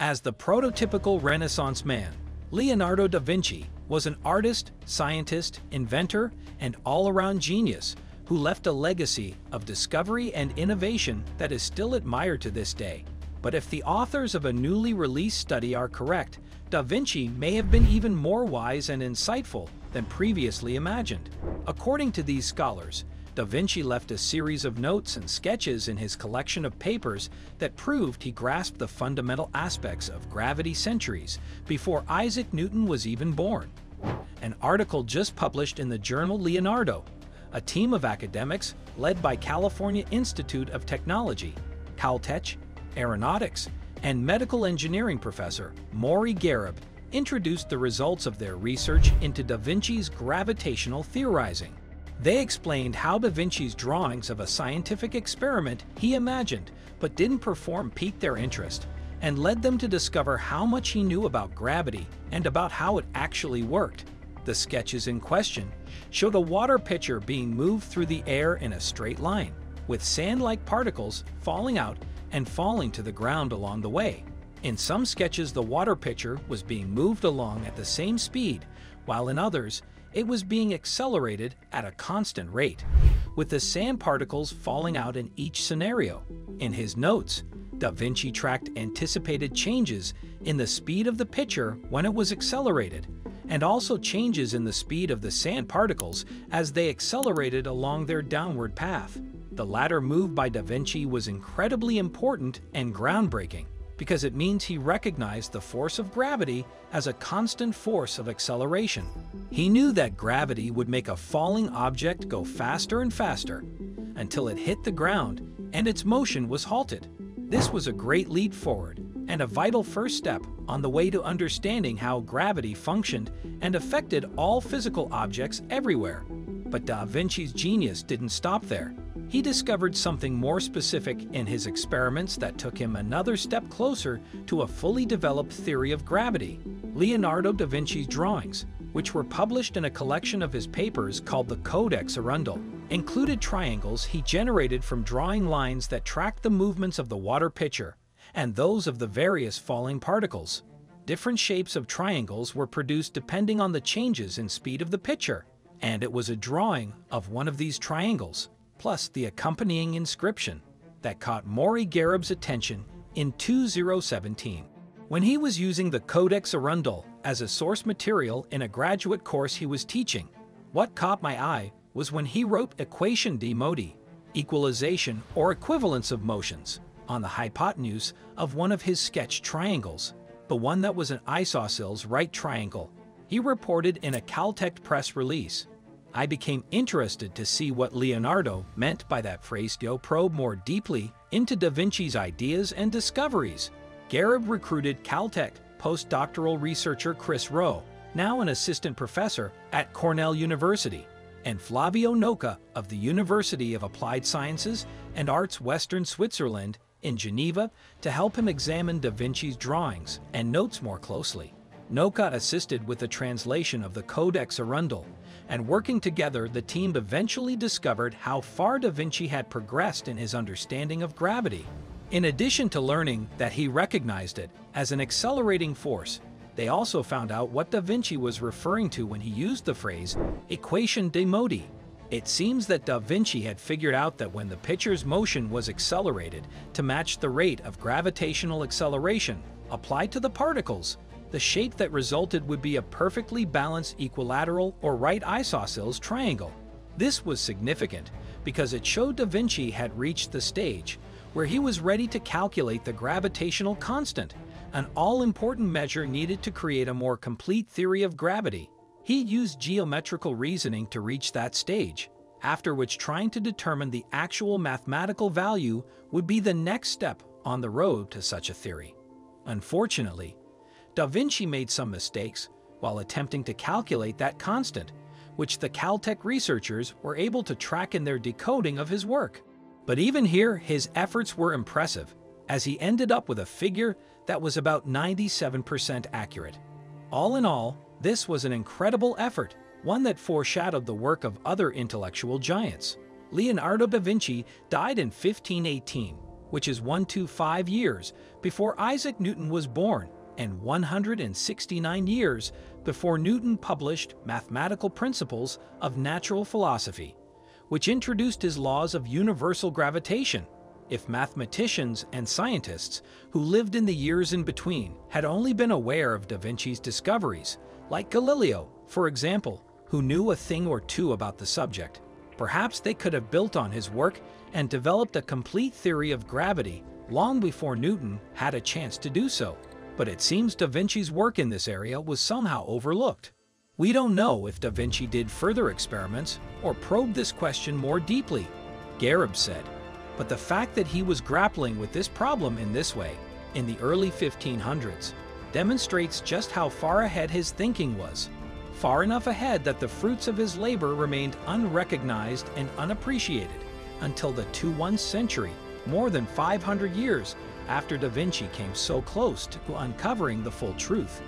As the prototypical Renaissance man, Leonardo da Vinci was an artist, scientist, inventor, and all-around genius who left a legacy of discovery and innovation that is still admired to this day. But if the authors of a newly released study are correct, Da Vinci may have been even more wise and insightful than previously imagined. According to these scholars, Da Vinci left a series of notes and sketches in his collection of papers that proved he grasped the fundamental aspects of gravity centuries before Isaac Newton was even born. An article just published in the journal Leonardo, a team of academics led by California Institute of Technology, Caltech, Aeronautics, and medical engineering professor Mory Gharib introduced the results of their research into Da Vinci's gravitational theorizing. They explained how Da Vinci's drawings of a scientific experiment he imagined but didn't perform piqued their interest and led them to discover how much he knew about gravity and about how it actually worked. The sketches in question showed a water pitcher being moved through the air in a straight line, with sand-like particles falling out and falling to the ground along the way. In some sketches, the water pitcher was being moved along at the same speed, while in others, it was being accelerated at a constant rate, with the sand particles falling out in each scenario. In his notes, Da Vinci tracked anticipated changes in the speed of the pitcher when it was accelerated, and also changes in the speed of the sand particles as they accelerated along their downward path. The latter move by Da Vinci was incredibly important and groundbreaking because it means he recognized the force of gravity as a constant force of acceleration. He knew that gravity would make a falling object go faster and faster until it hit the ground and its motion was halted. This was a great leap forward and a vital first step on the way to understanding how gravity functioned and affected all physical objects everywhere. But Da Vinci's genius didn't stop there. He discovered something more specific in his experiments that took him another step closer to a fully developed theory of gravity. Leonardo da Vinci's drawings, which were published in a collection of his papers called the Codex Arundel, included triangles he generated from drawing lines that tracked the movements of the water pitcher and those of the various falling particles. Different shapes of triangles were produced depending on the changes in speed of the pitcher, and it was a drawing of one of these triangles plus the accompanying inscription that caught Mory Gharib's attention in 2017. When he was using the Codex Arundel as a source material in a graduate course he was teaching, what caught my eye was when he wrote equation de modi, equalization or equivalence of motions, on the hypotenuse of one of his sketch triangles, the one that was an isosceles right triangle. He reported in a Caltech press release I became interested to see what Leonardo meant by that phrase to probe more deeply into Da Vinci's ideas and discoveries. Gharib recruited Caltech postdoctoral researcher Chris Roh, now an assistant professor at Cornell University, and Flavio Noca of the University of Applied Sciences and Arts Western Switzerland in Geneva to help him examine Da Vinci's drawings and notes more closely. Noca assisted with the translation of the Codex Arundel and working together, the team eventually discovered how far Da Vinci had progressed in his understanding of gravity. In addition to learning that he recognized it as an accelerating force, they also found out what Da Vinci was referring to when he used the phrase equation de modi. It seems that Da Vinci had figured out that when the pitcher's motion was accelerated to match the rate of gravitational acceleration applied to the particles, the shape that resulted would be a perfectly balanced equilateral or right isosceles triangle. This was significant because it showed Da Vinci had reached the stage where he was ready to calculate the gravitational constant, an all-important measure needed to create a more complete theory of gravity. He used geometrical reasoning to reach that stage, after which trying to determine the actual mathematical value would be the next step on the road to such a theory. Unfortunately, Da Vinci made some mistakes while attempting to calculate that constant, which the Caltech researchers were able to track in their decoding of his work. But even here, his efforts were impressive, as he ended up with a figure that was about 97% accurate. All in all, this was an incredible effort, one that foreshadowed the work of other intellectual giants. Leonardo da Vinci died in 1518, which is 125 years before Isaac Newton was born and 169 years before Newton published Mathematical Principles of Natural Philosophy, which introduced his laws of universal gravitation. If mathematicians and scientists who lived in the years in between had only been aware of Da Vinci's discoveries, like Galileo, for example, who knew a thing or two about the subject, perhaps they could have built on his work and developed a complete theory of gravity long before Newton had a chance to do so but it seems Da Vinci's work in this area was somehow overlooked. We don't know if Da Vinci did further experiments or probed this question more deeply, Gharib said. But the fact that he was grappling with this problem in this way, in the early 1500s, demonstrates just how far ahead his thinking was. Far enough ahead that the fruits of his labor remained unrecognized and unappreciated until the 21st century, more than 500 years after Da Vinci came so close to uncovering the full truth.